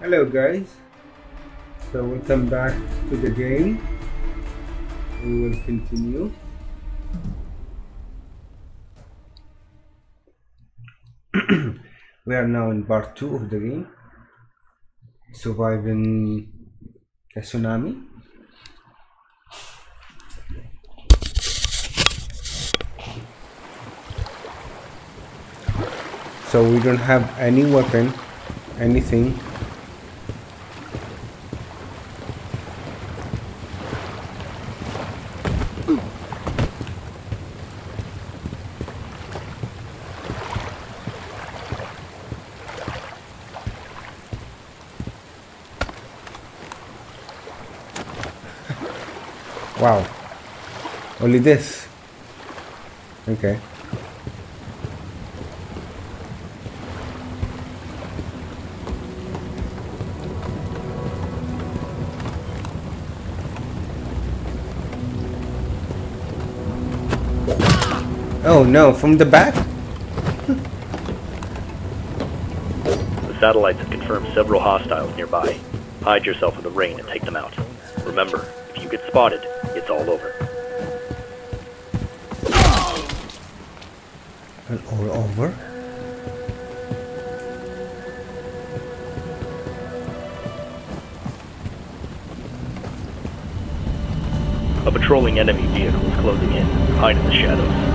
Hello guys, so welcome back to the game. We will continue. we are now in part 2 of the game. Surviving a tsunami. So we don't have any weapon, anything Wow. Only this. Okay. Oh no, from the back? The satellites have confirmed several hostiles nearby. Hide yourself in the rain and take them out. Remember, if you get spotted, it's all over. And all over? A patrolling enemy vehicle is closing in. Hide in the shadows.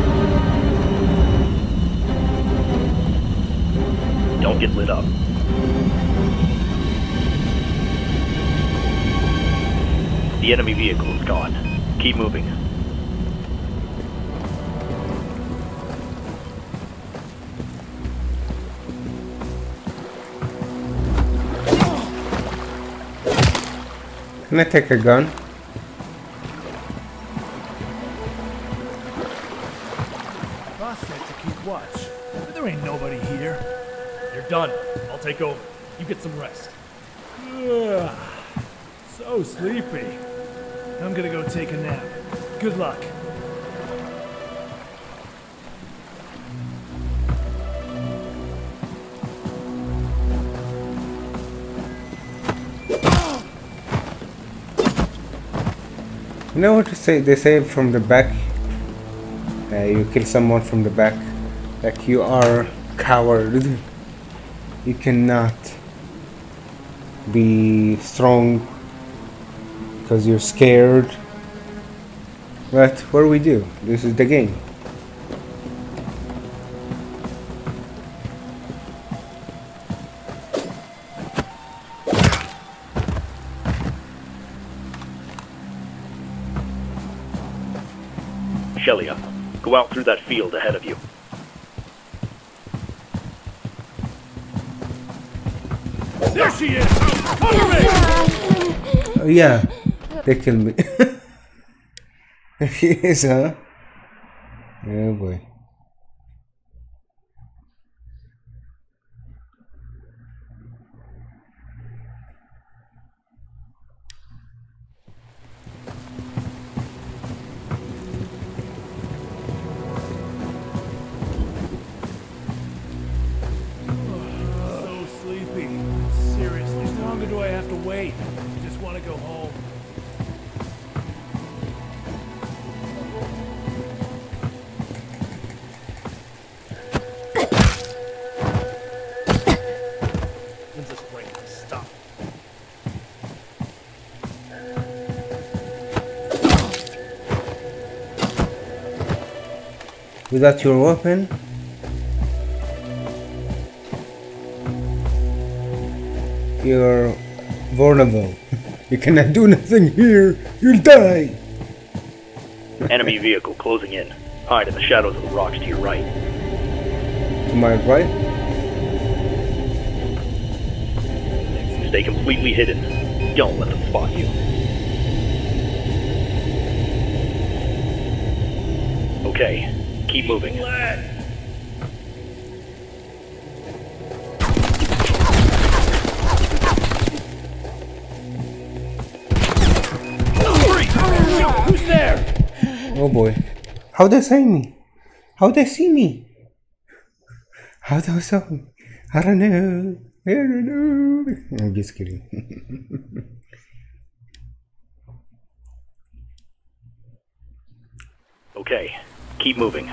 Don't get lit up. The enemy vehicle is gone. Keep moving. Can I take a gun? Take over. You get some rest. Ugh, so sleepy. I'm gonna go take a nap. Good luck. You know what to say? They say from the back. Uh, you kill someone from the back. Like you are coward. You cannot be strong because you're scared. But what do we do? This is the game. Shelia, go out through that field ahead of you. Yeah, they killed me. he is, huh? Yeah, boy. Without your weapon, you're vulnerable. You cannot do nothing here. You'll die. Enemy vehicle closing in. Hide in the shadows of the rocks to your right. To my right. Stay completely hidden. Don't let them spot you. Okay, keep moving. Who's there? Oh boy. How they see me? How they see me? How do I so? I don't know. I don't know. I'm just kidding. Okay, keep moving.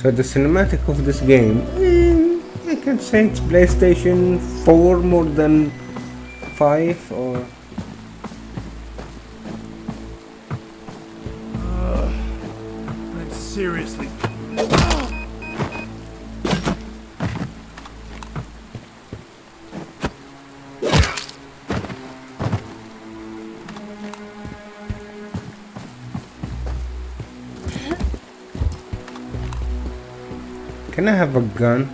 So the cinematic of this game, eh, I can say it's PlayStation 4 more than 5 or Can I have a gun?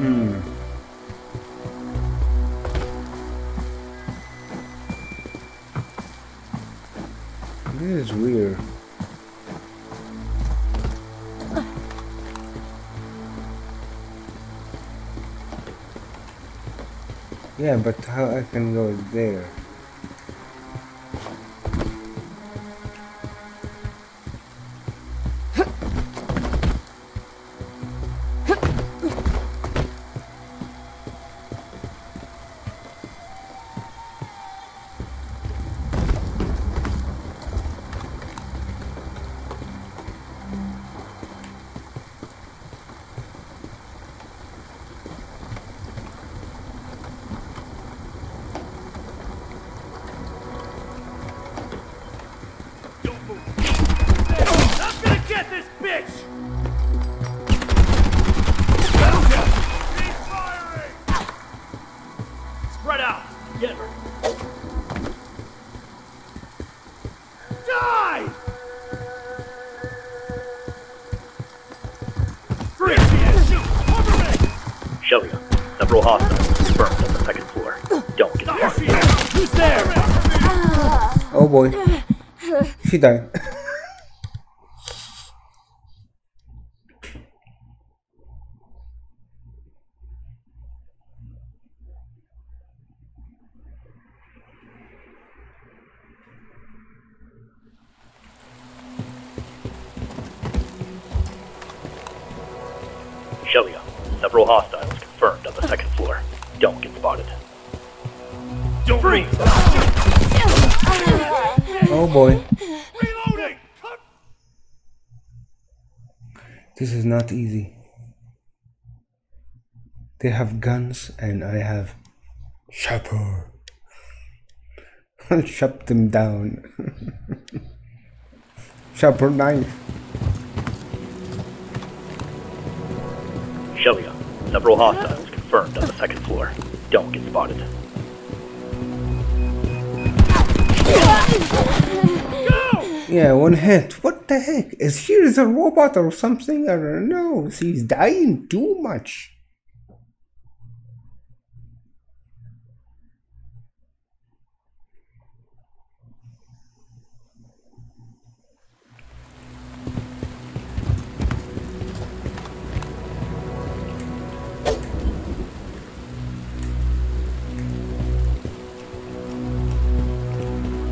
Hmm. This is weird. Yeah, but how I can go there? Boy. She died. Shelia, several hostiles not easy. They have guns and I have chopper. I'll chop them down. chopper knife. Shelia, several hostiles confirmed on the second floor. Don't get spotted. Go! Yeah, one hit. What the heck? Is he is a robot or something? I don't know. He's dying too much.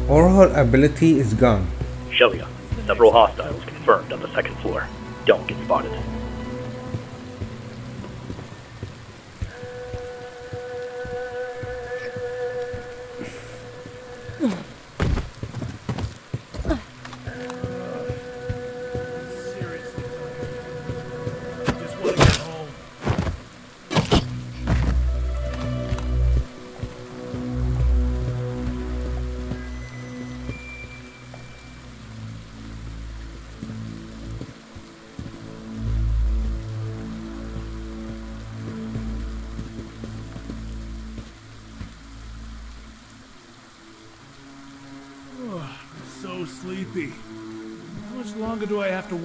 Or her ability is gone. Shelia, several hostiles confirmed on the second floor. Don't get spotted.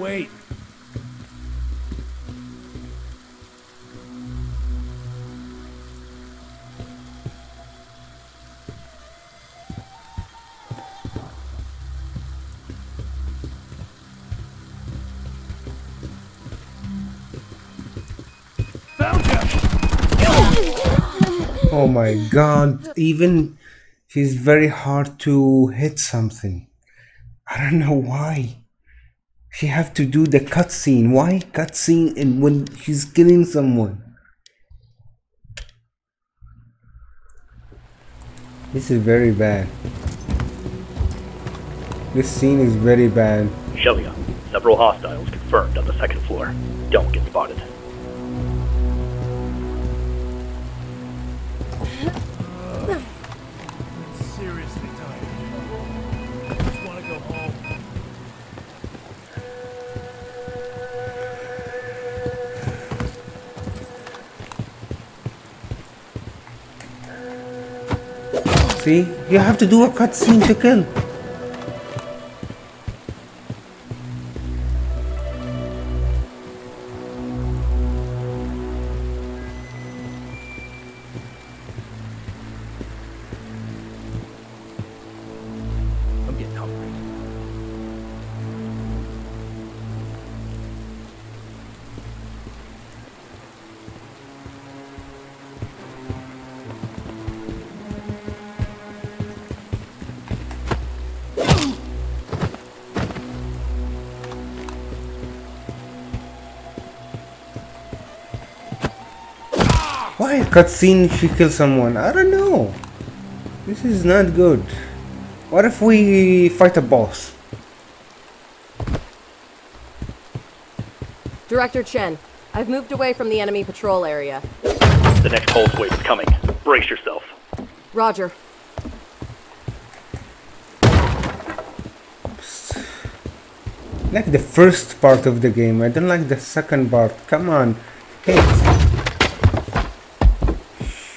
Wait? Oh my god, even she's very hard to hit something. I don't know why. She have to do the cutscene. Why cutscene and when she's killing someone? This is very bad. This scene is very bad. Shelia, several hostiles confirmed on the second floor. Don't get spotted. See, you have to do a cutscene to kill. Why a cutscene she kills someone? I don't know. This is not good. What if we fight a boss? Director Chen, I've moved away from the enemy patrol area. The next pulse wave is coming. Brace yourself. Roger. like the first part of the game. I don't like the second part. Come on, hit.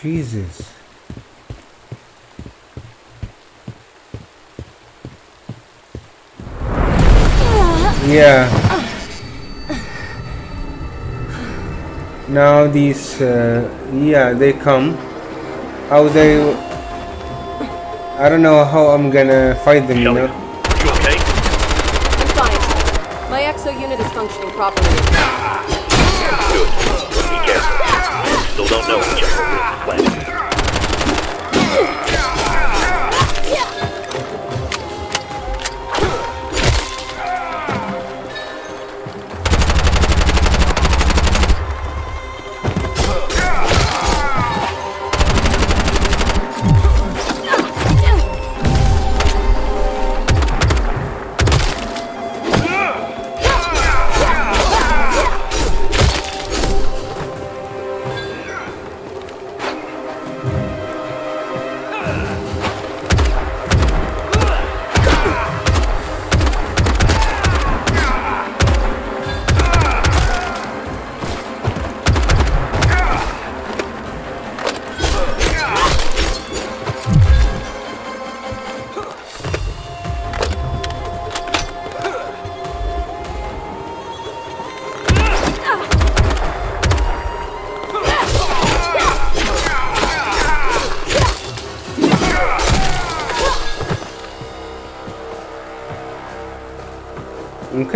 Jesus. Yeah. Now these, uh, yeah, they come. How they? I don't know how I'm gonna fight them. You know.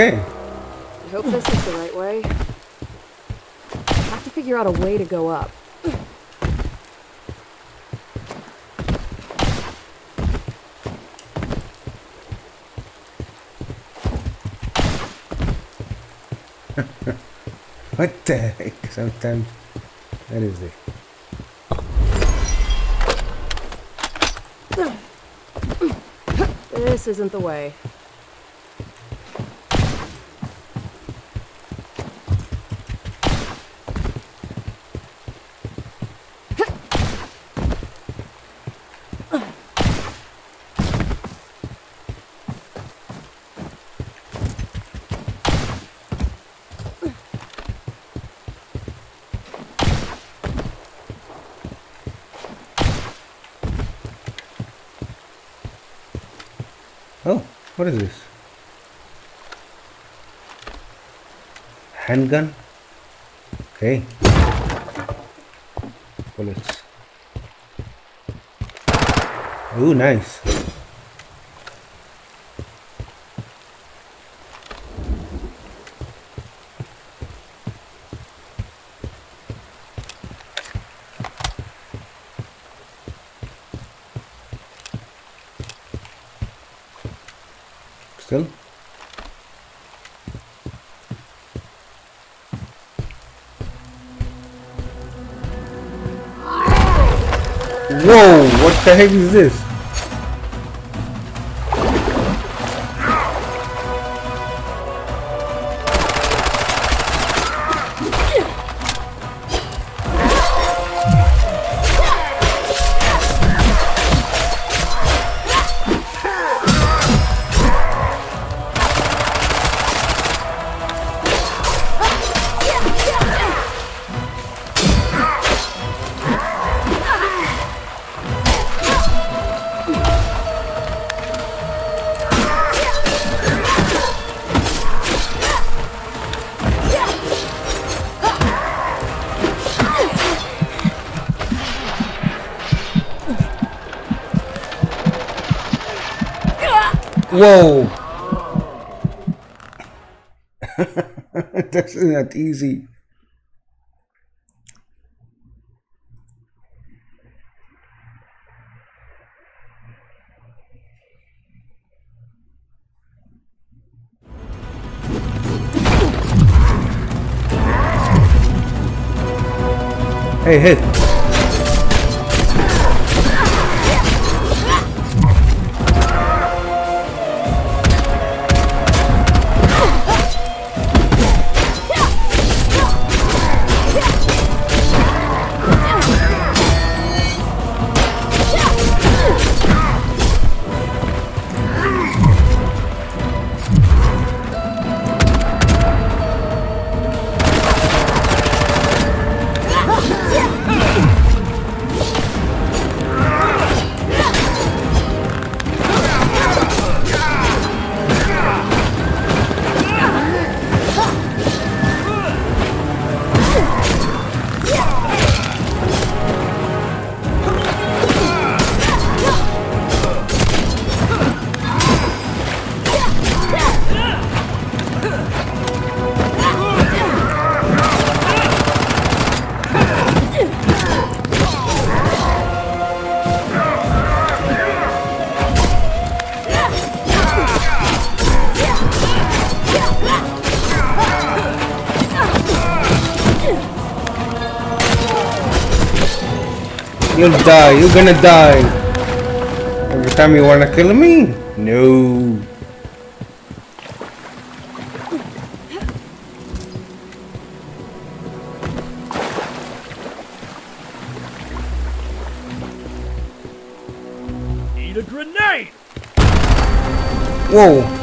Okay. I hope this is the right way. I have to figure out a way to go up. what the heck? Sometimes that is the This isn't the way. Oh, what is this? Handgun? Okay. Bullets. Ooh, nice. The heck is this? Whoa! That's not easy. Hey, hit. You'll die. You're gonna die. Every time you wanna kill me? No. Need a grenade! Whoa.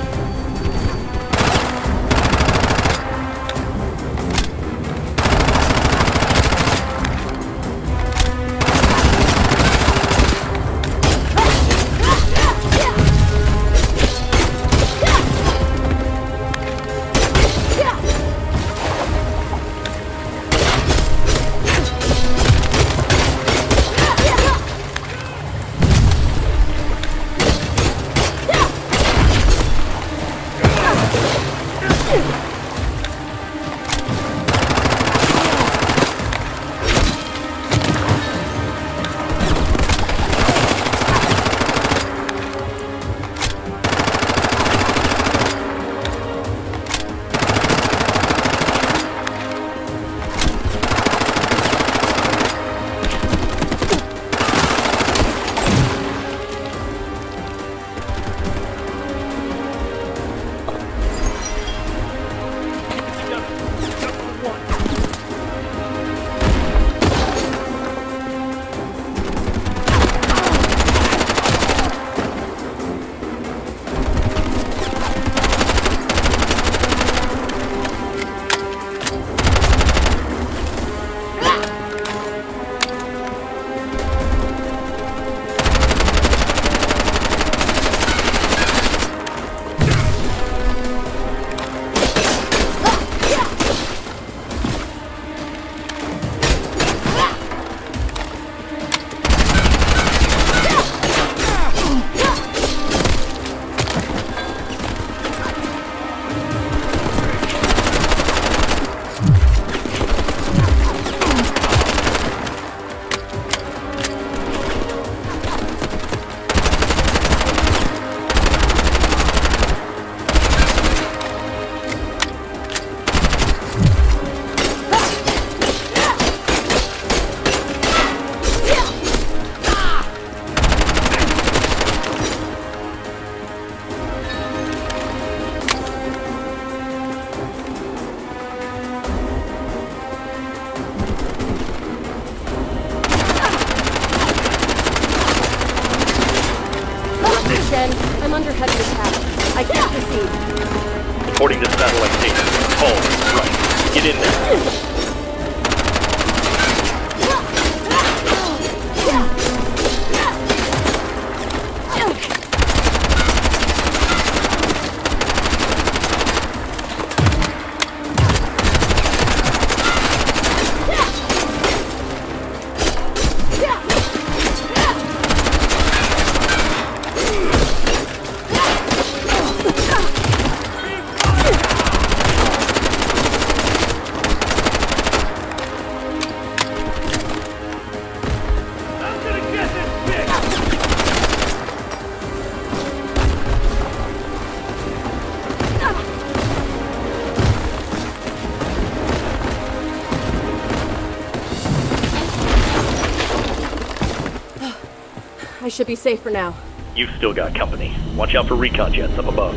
Should be safe for now. You've still got company. Watch out for recon jets up above.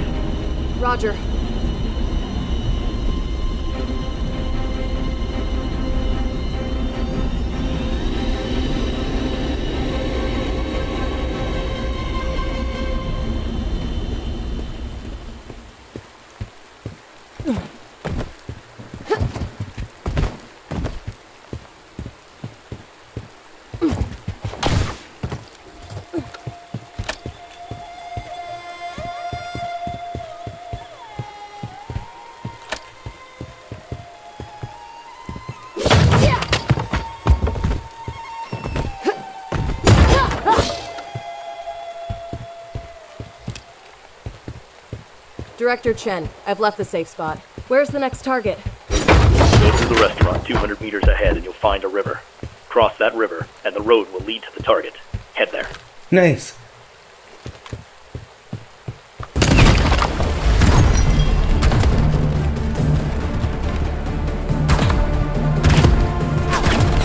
Roger. Director Chen, I've left the safe spot. Where's the next target? Go to the restaurant 200 meters ahead and you'll find a river. Cross that river, and the road will lead to the target. Head there. Nice.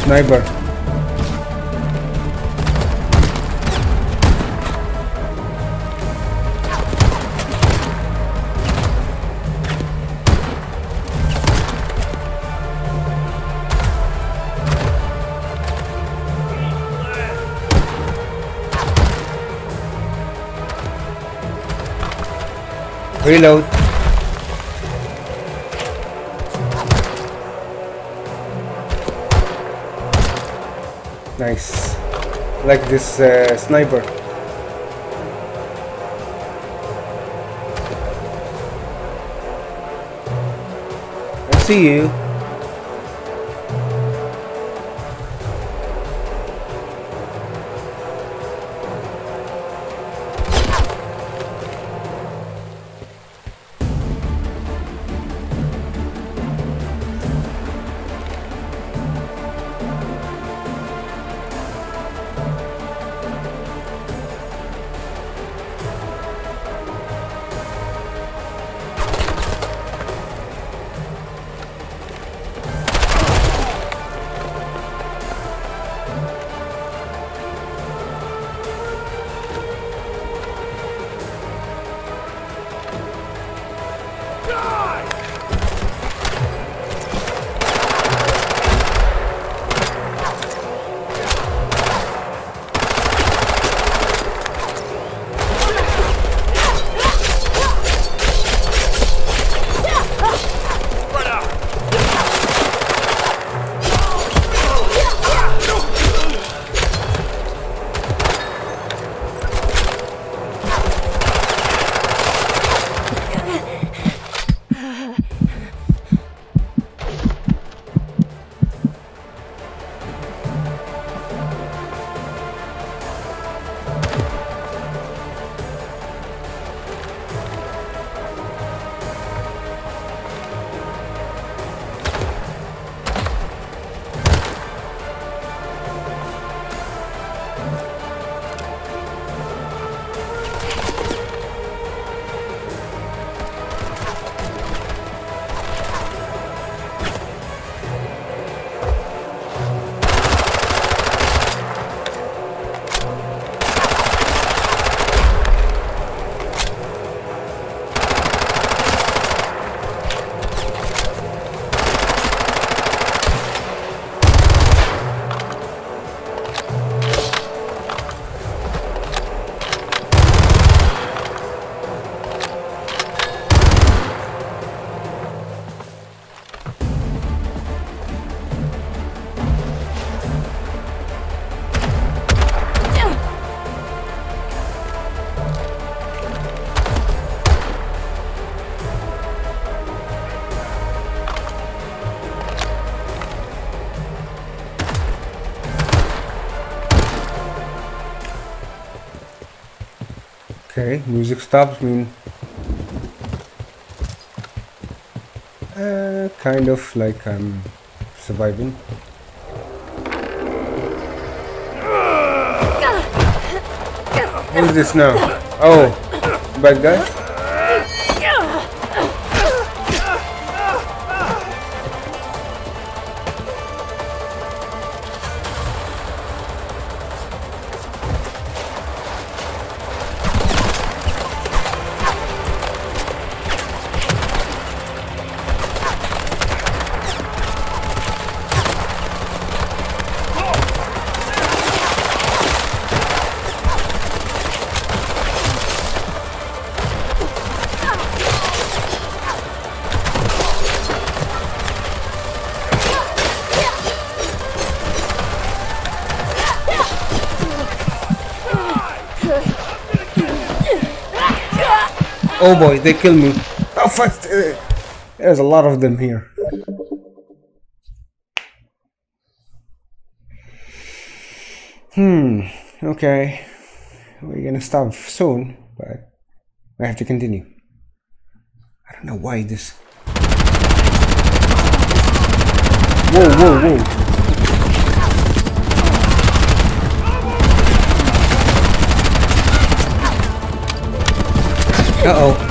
Sniper. Reload. Nice. Like this uh, sniper. I see you. Okay, music stops mean uh, kind of like I'm surviving. What is this now? Oh, bad guy? Oh boy, they kill me. How fast? Uh, there's a lot of them here. Hmm, okay. We're gonna stop soon, but we have to continue. I don't know why this. Whoa, whoa, whoa. Uh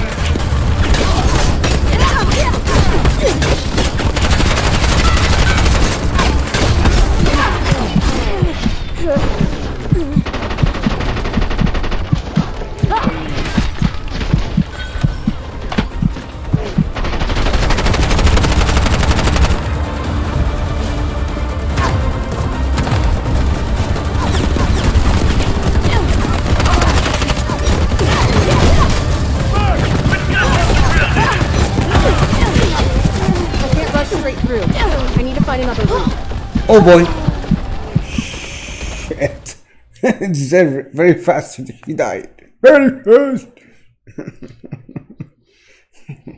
Oh boy. Shit. it's very, very fast. He died. Very fast.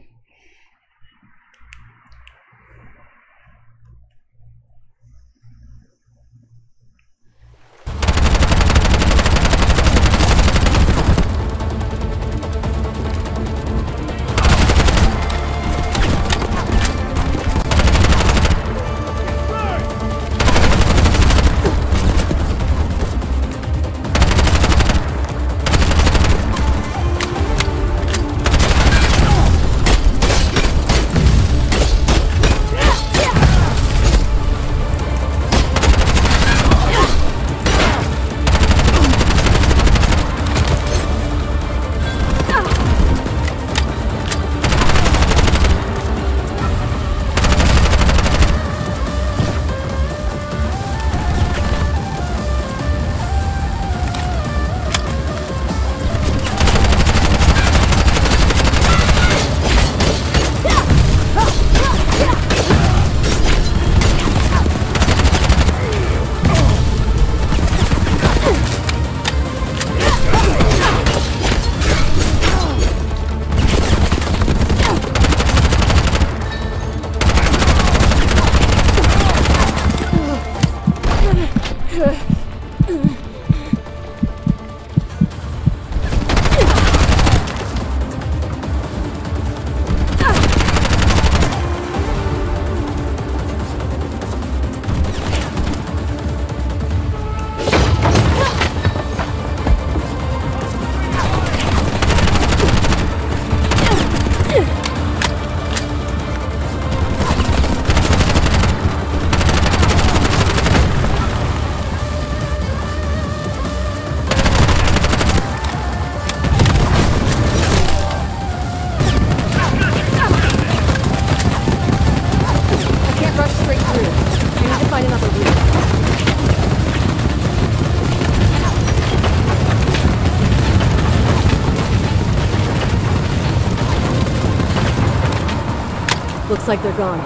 Looks like they're gone.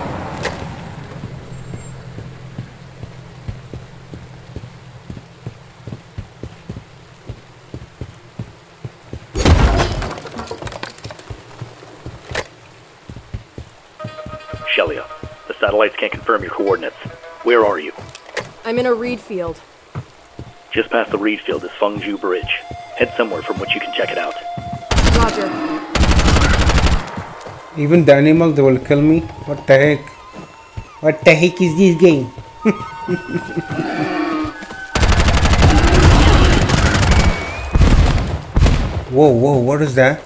Shelia, the satellites can't confirm your coordinates. Where are you? I'm in a reed field. Just past the reed field is Fengju Bridge. Head somewhere from which you can check it out. Roger. Even the animal, they will kill me. What the heck? What the heck is this game? whoa, whoa, what is that?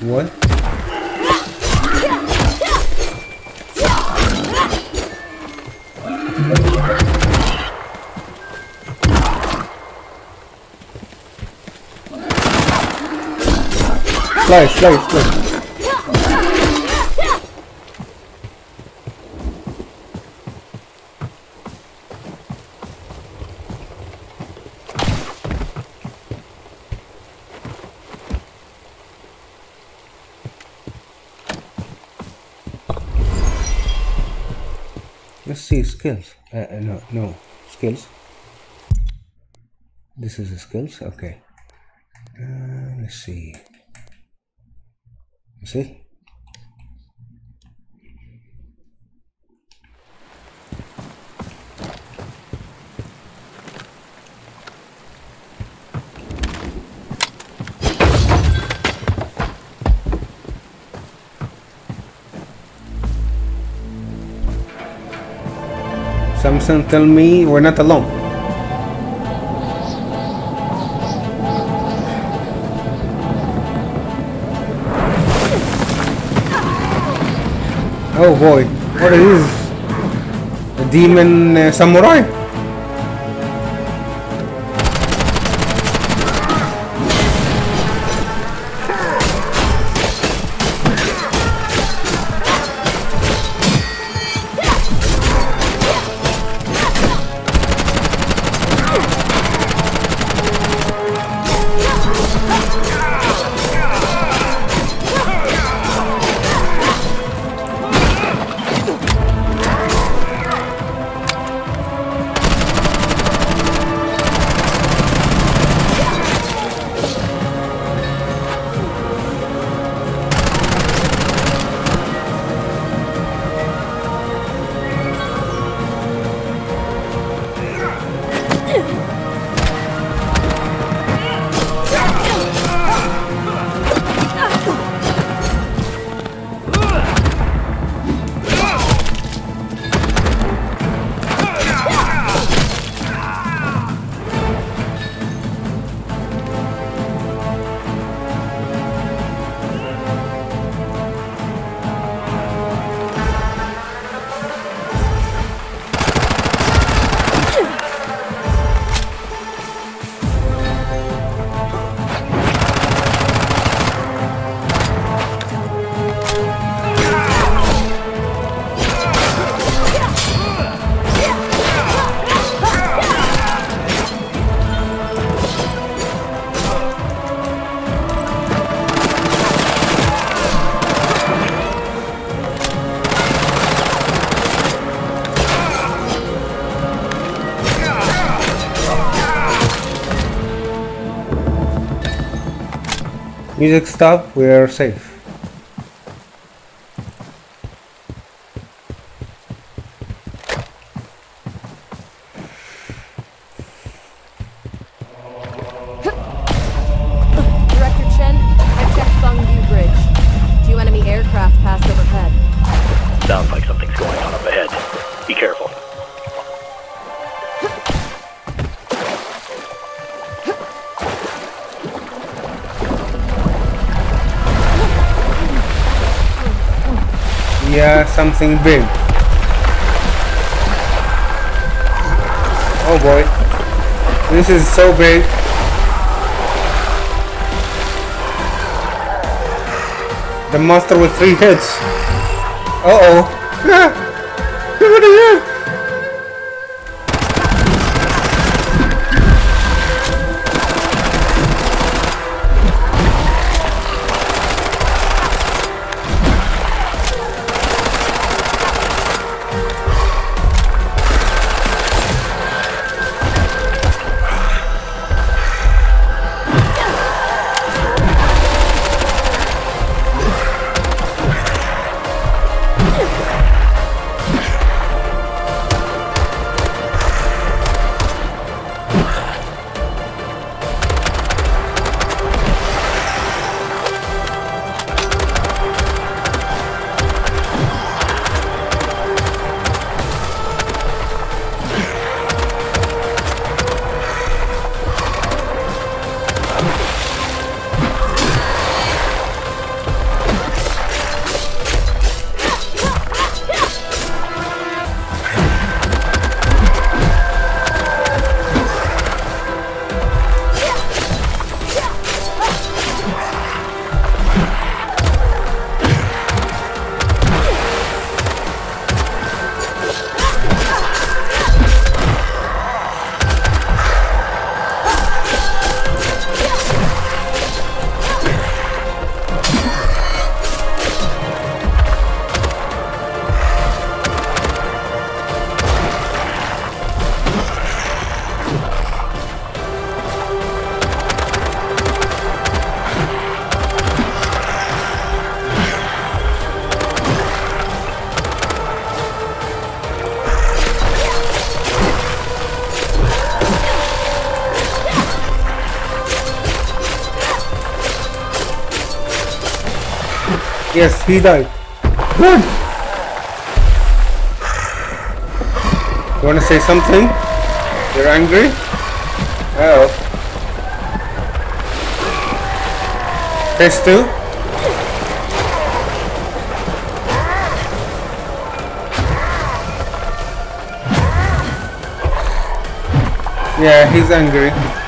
What? Slice, slice, slice. Let's see skills. Uh, uh, no, no skills. This is the skills. Okay. Uh, let's see. See? Samson tell me we're not alone. Oh boy, what is this? A demon uh, samurai? Music stop, we are safe. Something big. Oh boy. This is so big. The monster with three heads. Uh oh. Yes, he died. Good. You wanna say something? You're angry? Oh. Phase two? Yeah, he's angry.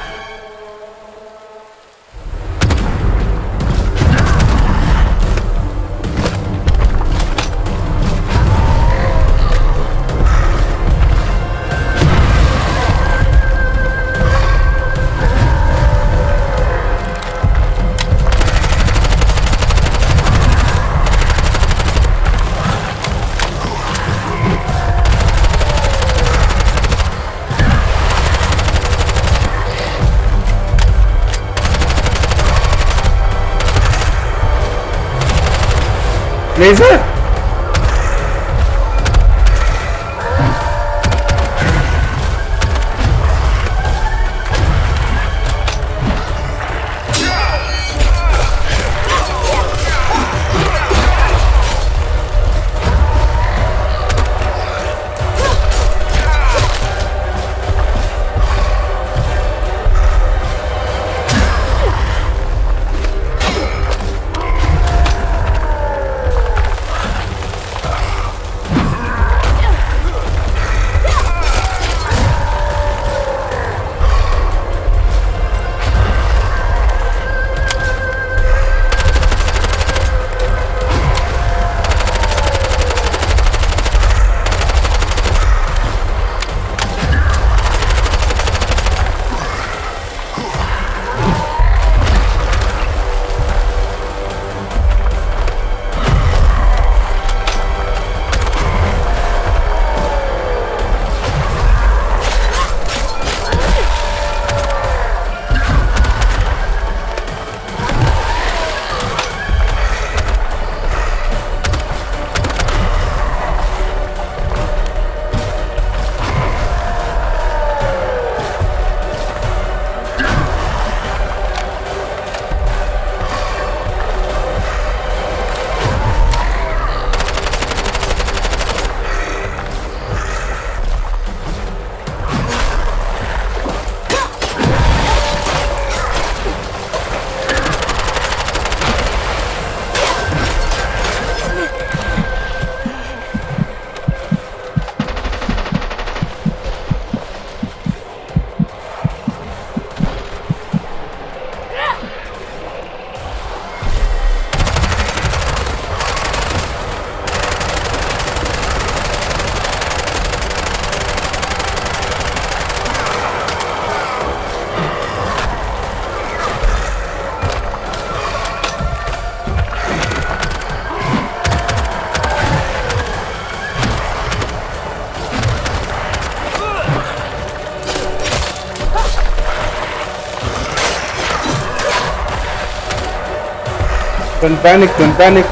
Don't panic, don't panic.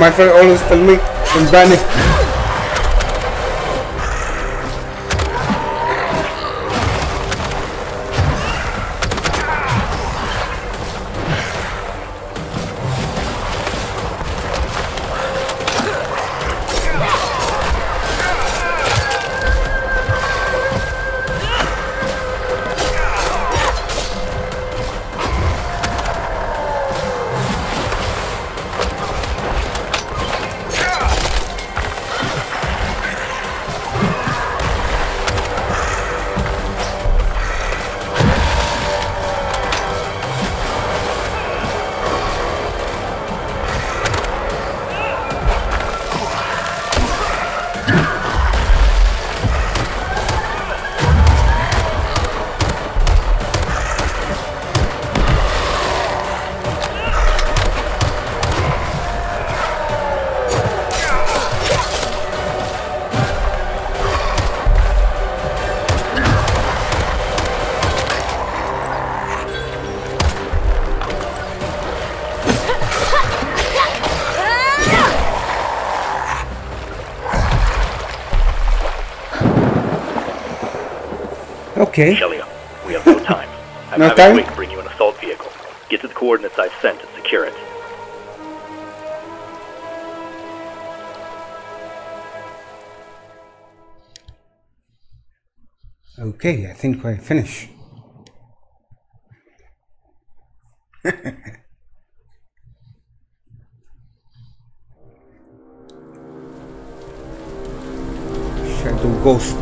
My friend always tell me, don't panic. Okay. Shelia, we have no time. I'm no having time? Wake bring you an assault vehicle. Get to the coordinates I've sent and secure it. Okay, I think we're finished. Shadow Ghost.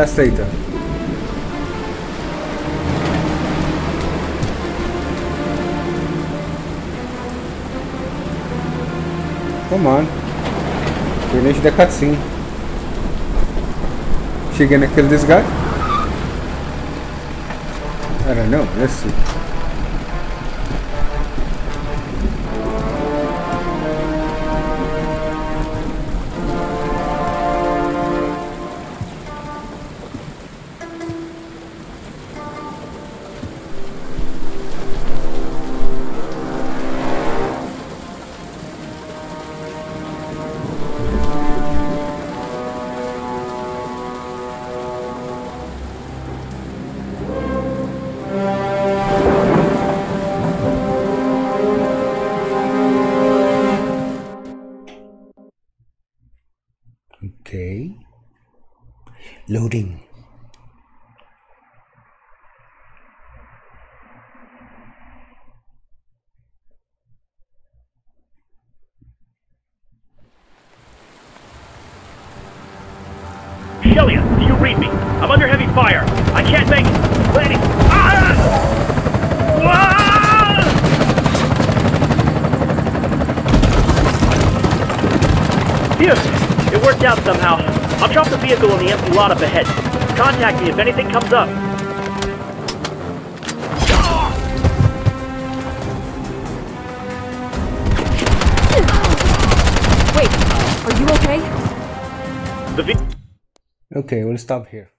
That's later. Come on. Finish the cutscene. She gonna kill this guy? I don't know. Let's see. Lot up ahead. Contact me if anything comes up. Wait, are you okay? The ve- Okay, we'll stop here.